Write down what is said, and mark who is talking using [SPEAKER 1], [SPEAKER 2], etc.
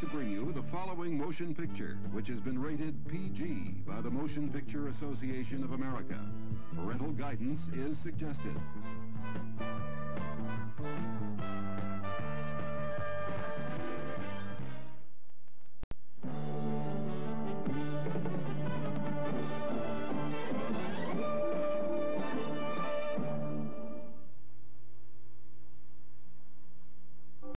[SPEAKER 1] To bring you the following motion picture, which has been rated PG by the Motion Picture Association of America. Parental guidance is suggested.